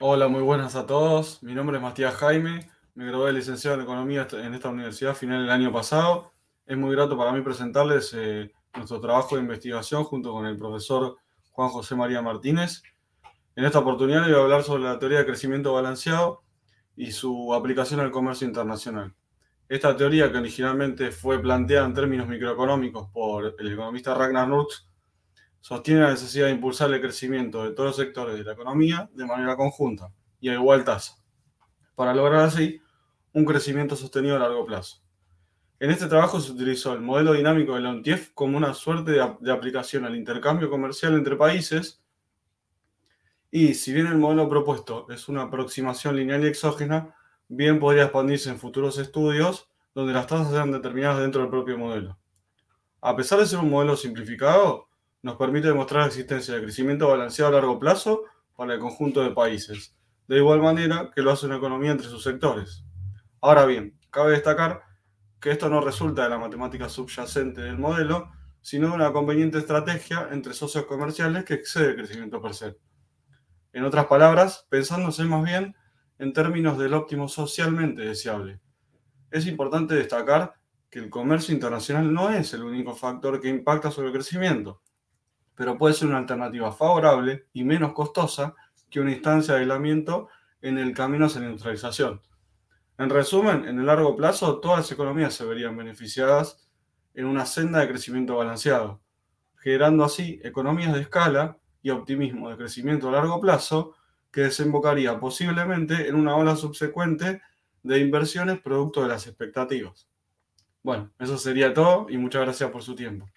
Hola, muy buenas a todos. Mi nombre es Matías Jaime. Me gradué de licenciado en Economía en esta universidad a final del año pasado. Es muy grato para mí presentarles eh, nuestro trabajo de investigación junto con el profesor Juan José María Martínez. En esta oportunidad voy a hablar sobre la teoría de crecimiento balanceado y su aplicación al comercio internacional. Esta teoría, que originalmente fue planteada en términos microeconómicos por el economista Ragnar Nurtz, sostiene la necesidad de impulsar el crecimiento de todos los sectores de la economía de manera conjunta y a igual tasa, para lograr así un crecimiento sostenido a largo plazo. En este trabajo se utilizó el modelo dinámico de Leontief como una suerte de aplicación al intercambio comercial entre países y si bien el modelo propuesto es una aproximación lineal y exógena, bien podría expandirse en futuros estudios donde las tasas sean determinadas dentro del propio modelo. A pesar de ser un modelo simplificado, nos permite demostrar la existencia de crecimiento balanceado a largo plazo para el conjunto de países, de igual manera que lo hace una economía entre sus sectores. Ahora bien, cabe destacar que esto no resulta de la matemática subyacente del modelo, sino de una conveniente estrategia entre socios comerciales que excede el crecimiento per se. En otras palabras, pensándose más bien en términos del óptimo socialmente deseable. Es importante destacar que el comercio internacional no es el único factor que impacta sobre el crecimiento pero puede ser una alternativa favorable y menos costosa que una instancia de aislamiento en el camino hacia la industrialización. En resumen, en el largo plazo, todas las economías se verían beneficiadas en una senda de crecimiento balanceado, generando así economías de escala y optimismo de crecimiento a largo plazo que desembocaría posiblemente en una ola subsecuente de inversiones producto de las expectativas. Bueno, eso sería todo y muchas gracias por su tiempo.